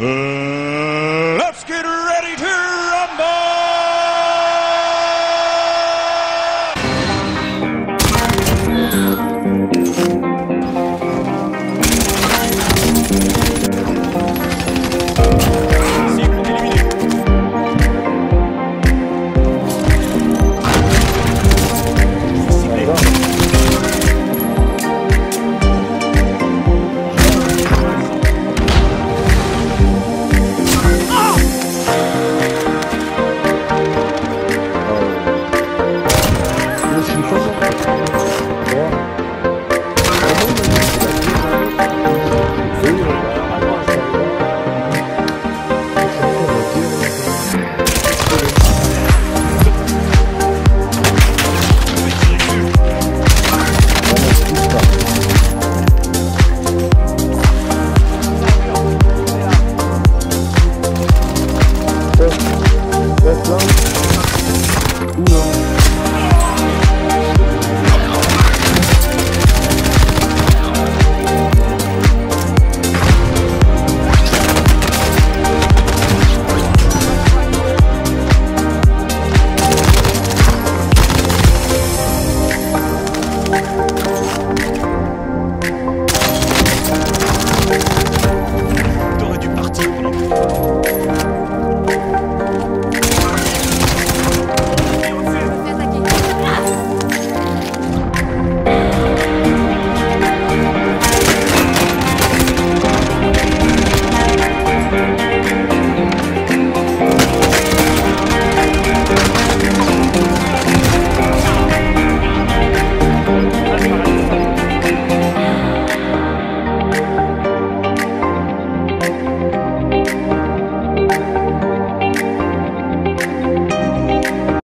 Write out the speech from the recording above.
Uh. 무슨 소리? 뭐?